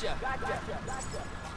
Gotcha. Gotcha. Gotcha.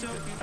Show.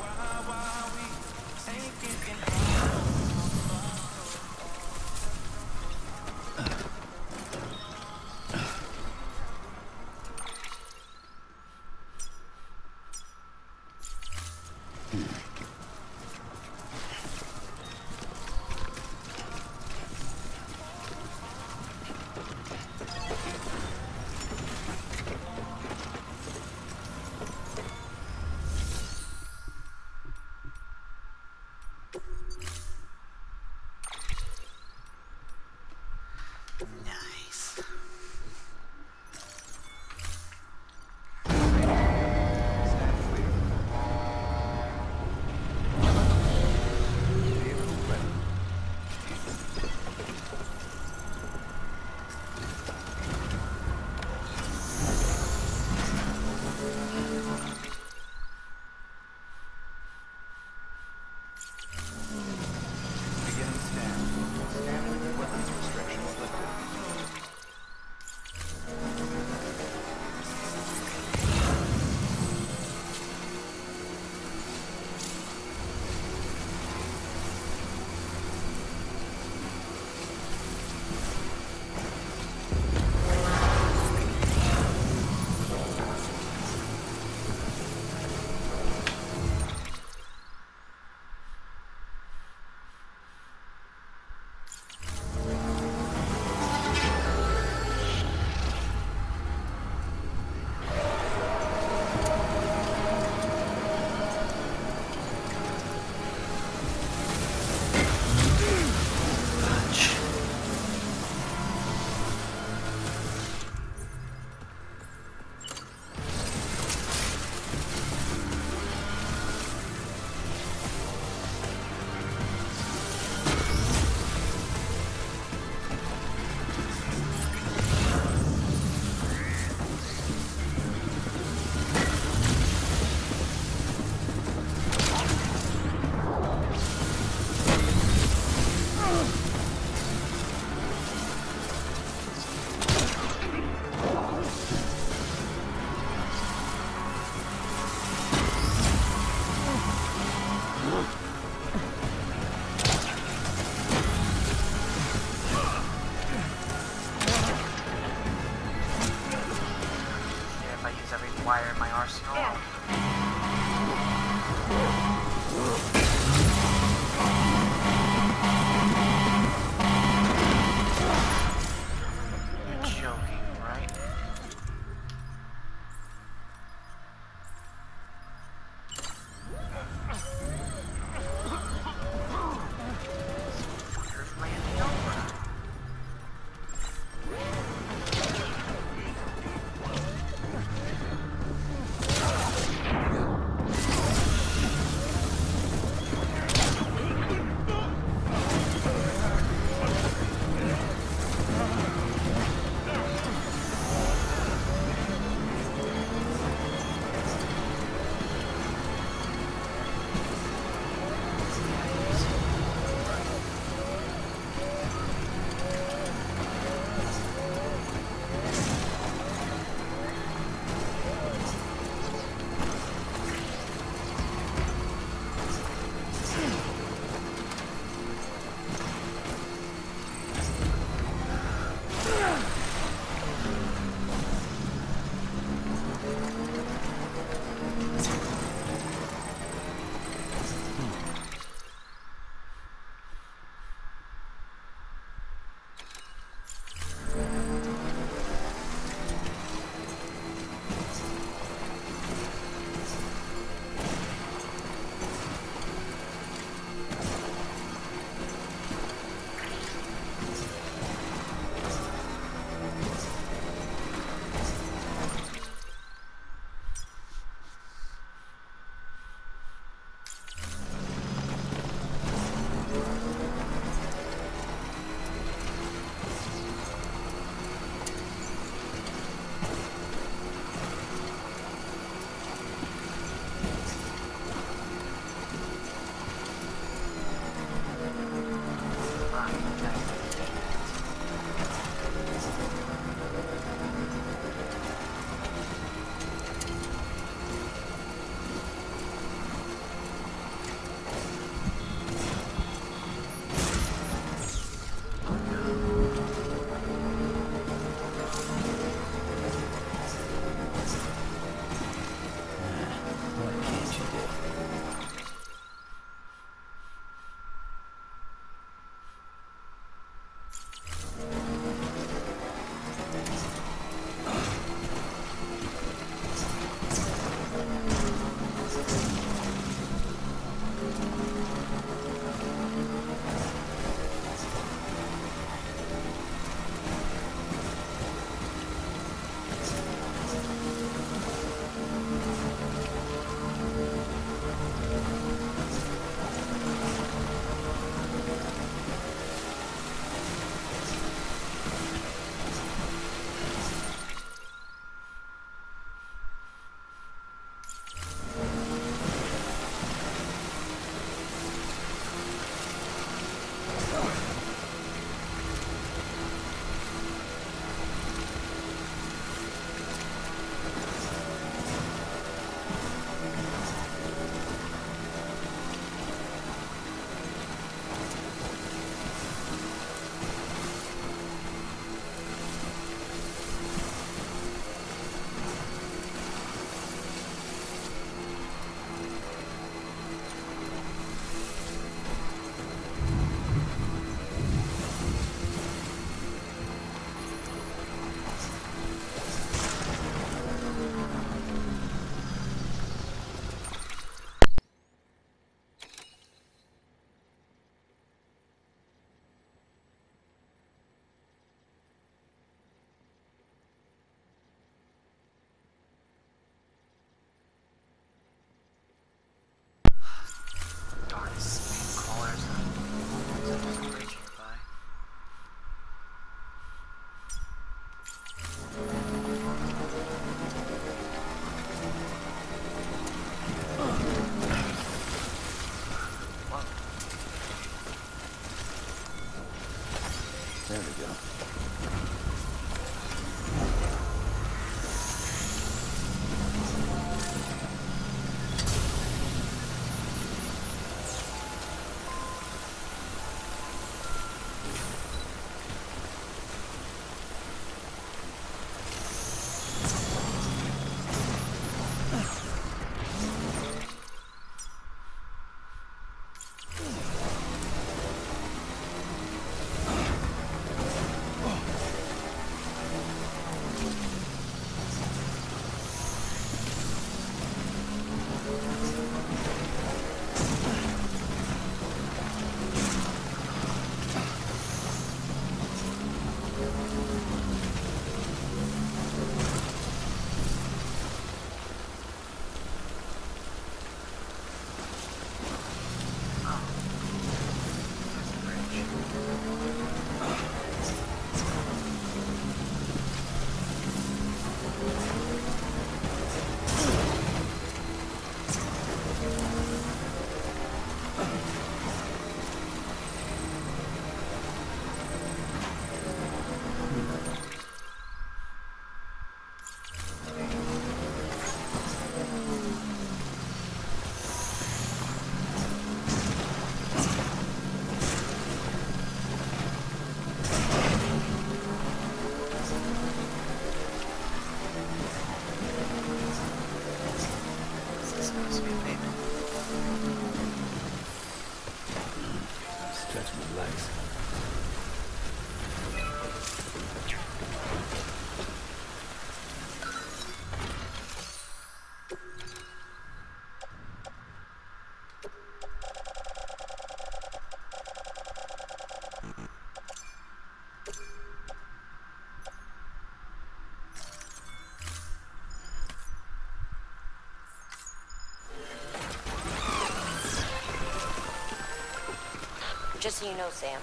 Just so you know, Sam,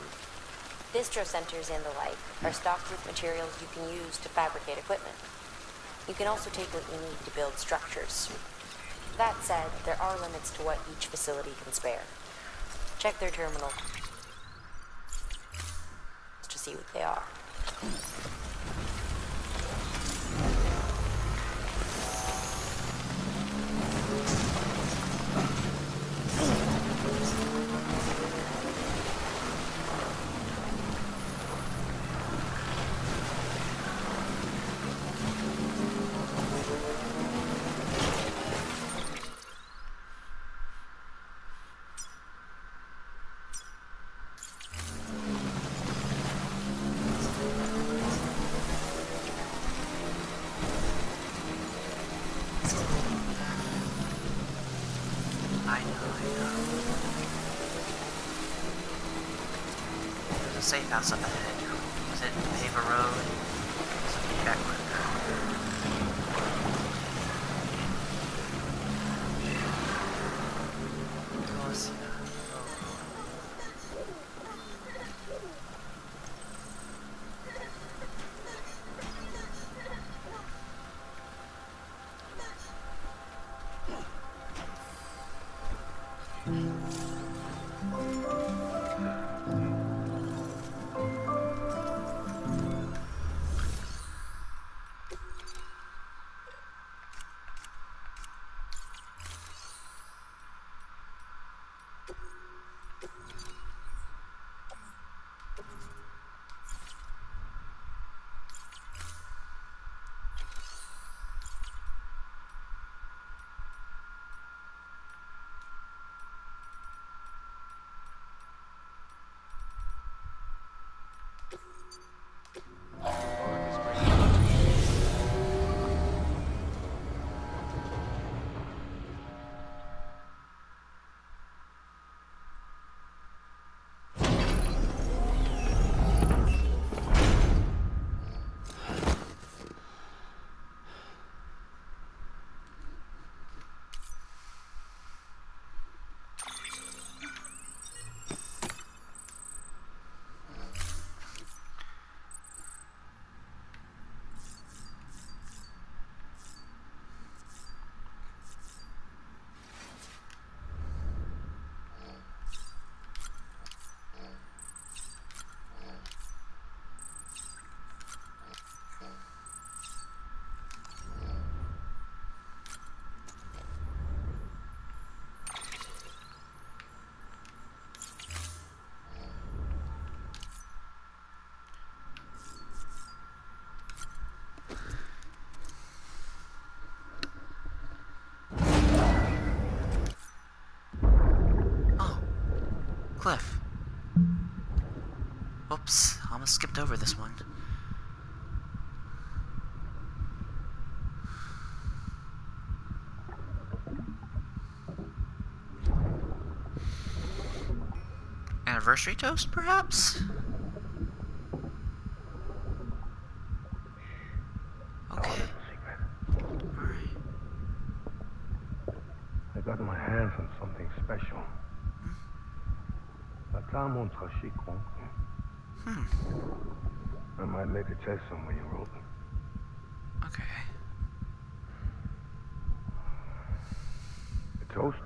distro centers and the like are stocked with materials you can use to fabricate equipment. You can also take what you need to build structures. That said, there are limits to what each facility can spare. Check their terminal safe house up ahead. Was it pave a road? Almost skipped over this one. Anniversary toast, perhaps? Okay, alright. I got my hands on something special. La table montre chic. Hmm, I might later check somewhere you wrote. okay. A toast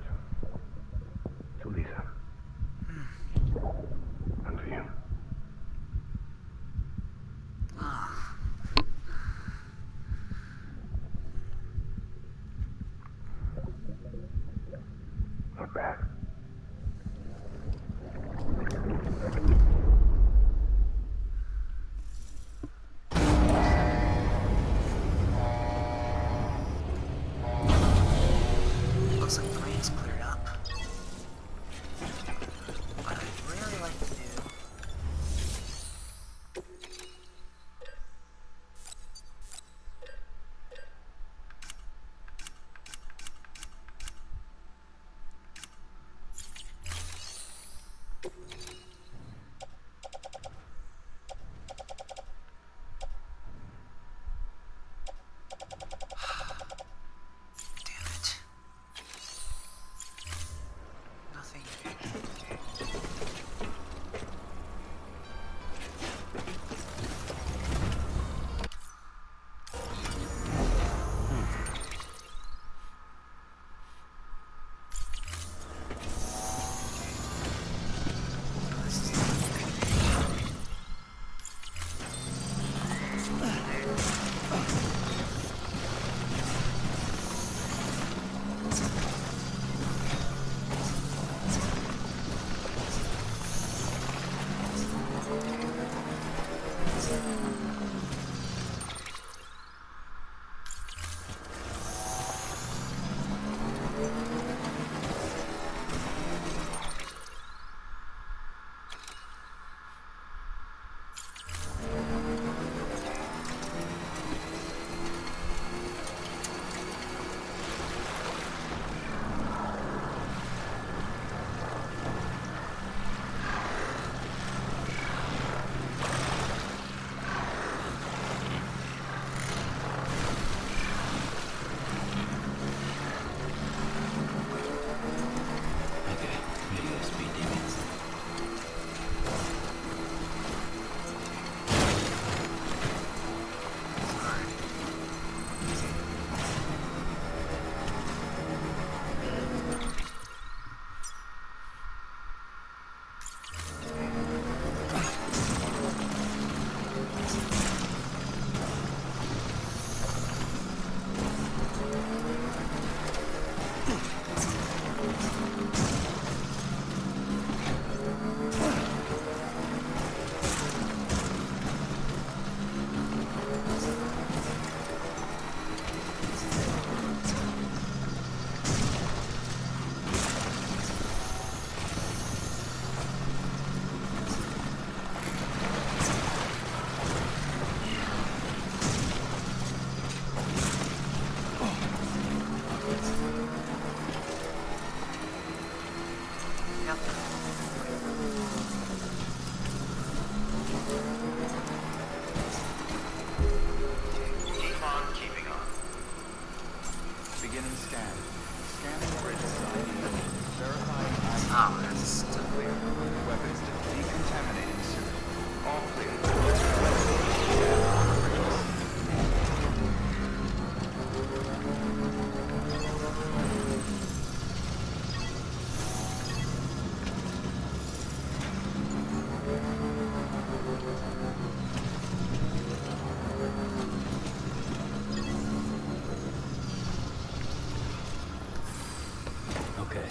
Okay.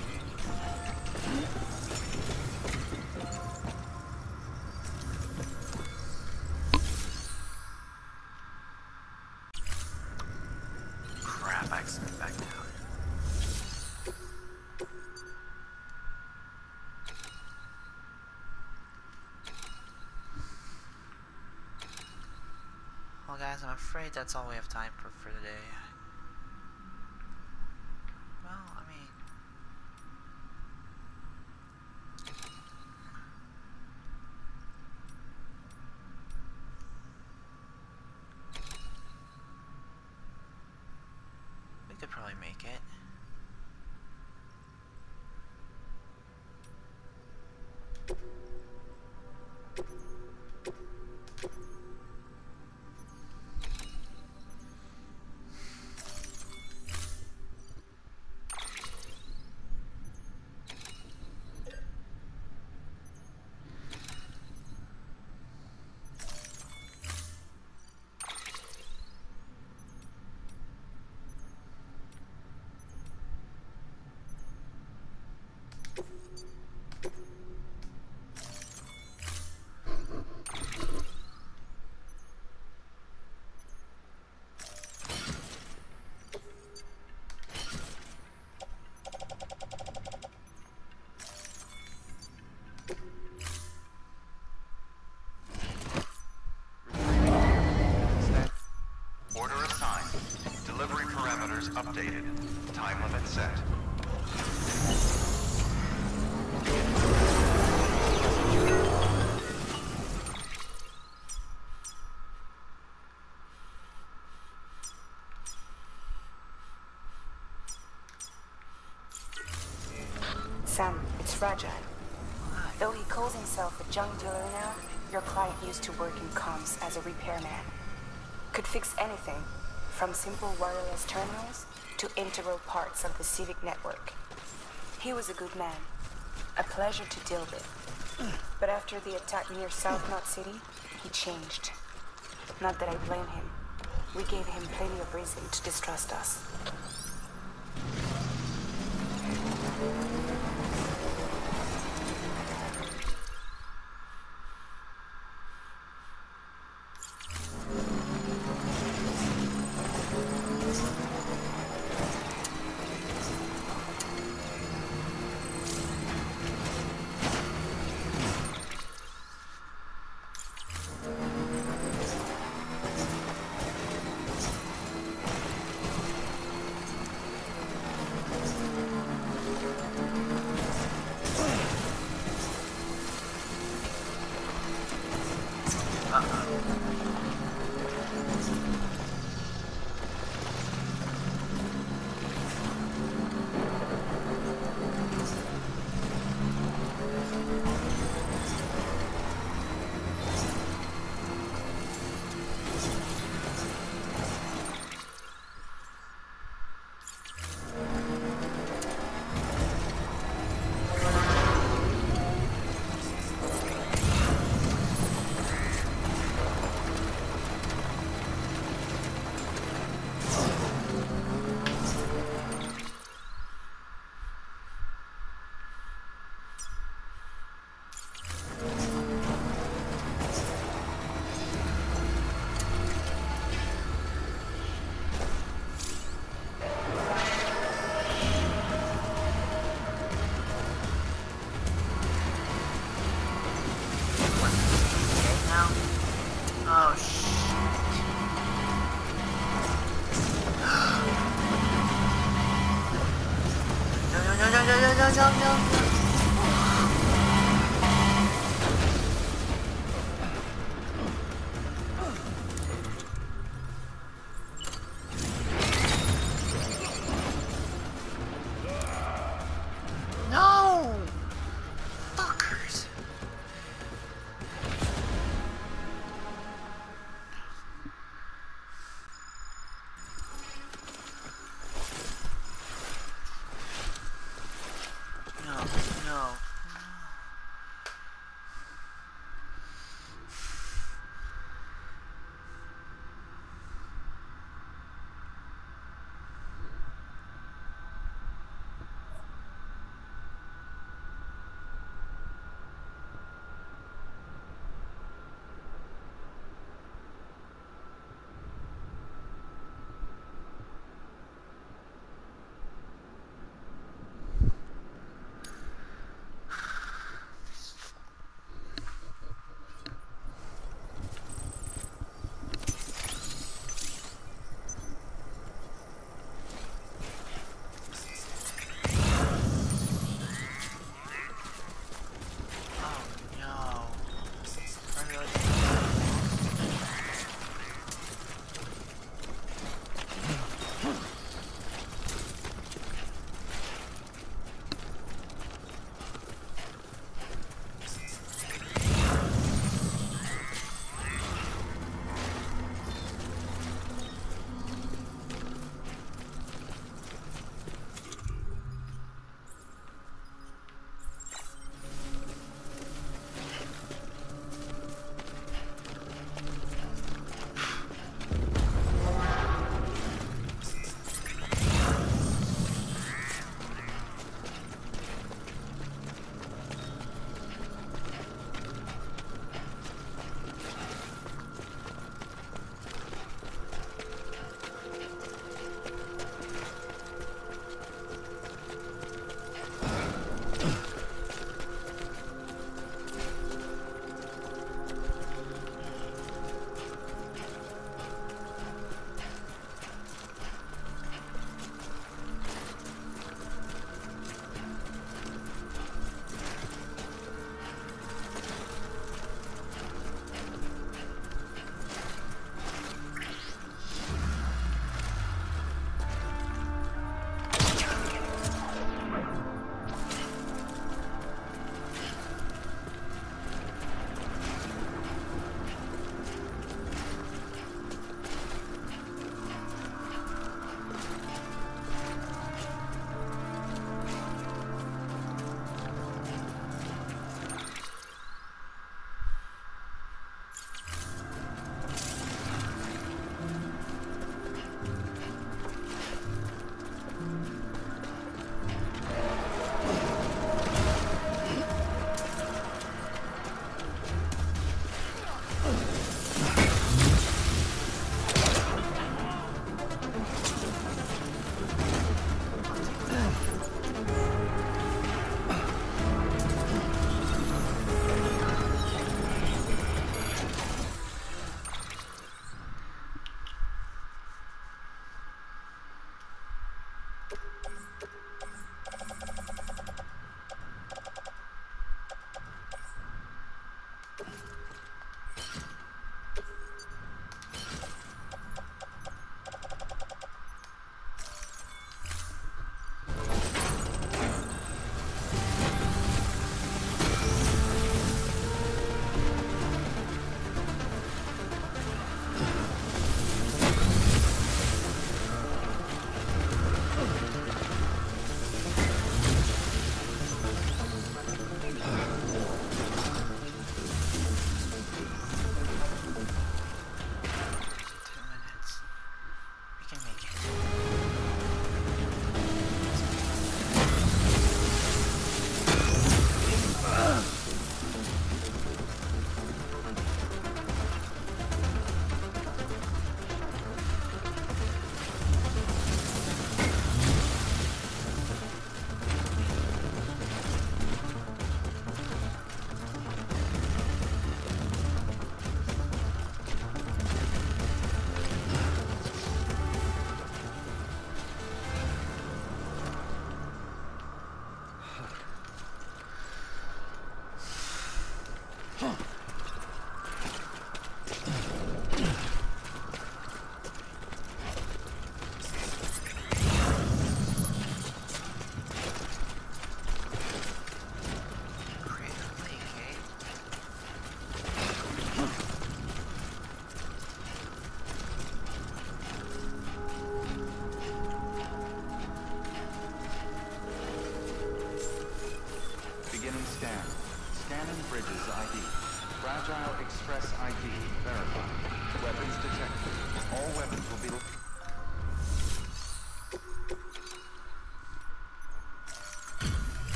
Crap, I can back down. Well guys, I'm afraid that's all we have time for for today. Updated. Time limit set. Sam, it's fragile. Though he calls himself a junk dealer now, your client used to work in comms as a repairman. Could fix anything, from simple wireless terminals to integral parts of the civic network. He was a good man, a pleasure to deal with. But after the attack near South Knot City, he changed. Not that I blame him. We gave him plenty of reason to distrust us.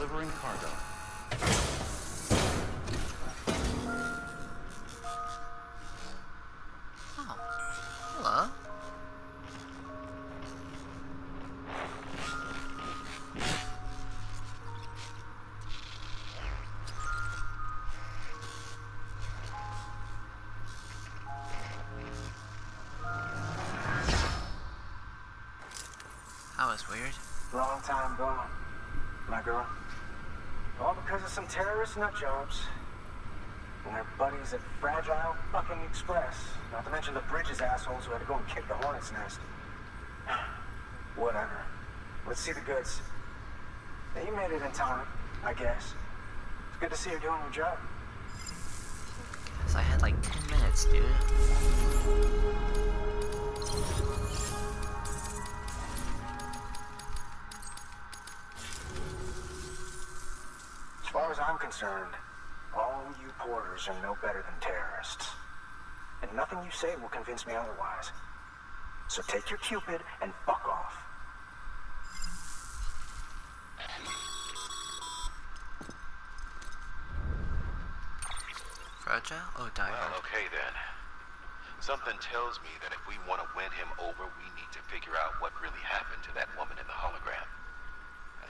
Delivering cargo. Oh. Hello. That was weird. Long time gone, my girl. Because of some terrorist nut jobs. And their buddies at Fragile fucking Express. Not to mention the Bridges assholes who had to go and kick the hornet's nest. Whatever. Let's see the goods. Yeah, you made it in time, I guess. It's good to see you're doing your job. Cause I had like 10 minutes, dude. Concerned, all you porters are no better than terrorists. And nothing you say will convince me otherwise. So take your Q-pid and fuck off. Fragile? Oh, die Well, okay then. Something tells me that if we want to win him over, we need to figure out what really happened to that woman in the hologram.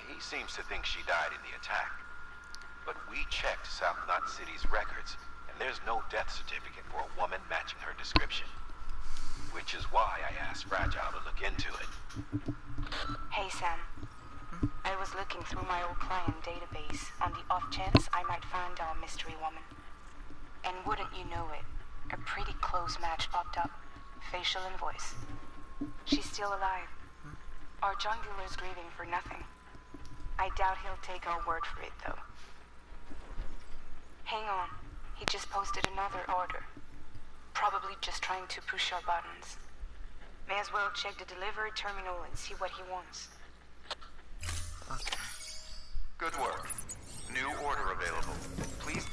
He seems to think she died in the attack. But we checked South Knot City's records, and there's no death certificate for a woman matching her description. Which is why I asked Fragile to look into it. Hey, Sam. I was looking through my old client database on the off chance I might find our mystery woman. And wouldn't you know it, a pretty close match popped up, facial and voice. She's still alive. Our jungler's grieving for nothing. I doubt he'll take our word for it, though. Hang on. He just posted another order. Probably just trying to push our buttons. May as well check the delivery terminal and see what he wants. Okay. Good work. New order available. Please